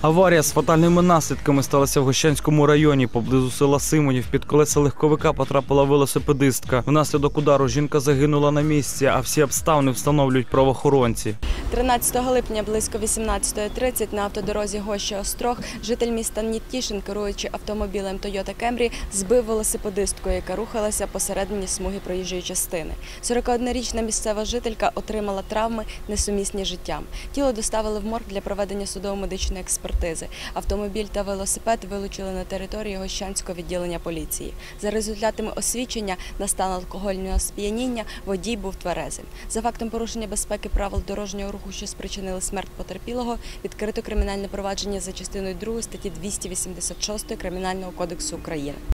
Аварія з фатальними наслідками сталася в Гощанському районі поблизу села Симонів. Під колеса легковика потрапила велосипедистка. Внаслідок удару жінка загинула на місці, а всі обставини встановлюють правоохоронці. 13 липня близько 18.30 на автодорозі Гоща Острог житель міста Нітішин, керуючи автомобілем Toyota Camry, збив велосипедистку, яка рухалася посередині смуги проїжджої частини. 41-річна місцева жителька отримала травми, несумісні життям. Тіло доставили в морг для проведення судово-медичної експертизи. Автомобіль та велосипед вилучили на території Гощанського відділення поліції. За результатами освідчення на стан алкогольного сп'яніння водій був тверезим. За фактом порушення безпеки правил дорожнього руху, що спричинили смерть потерпілого, відкрито кримінальне провадження за частиною 2 статті 286 Кримінального кодексу України.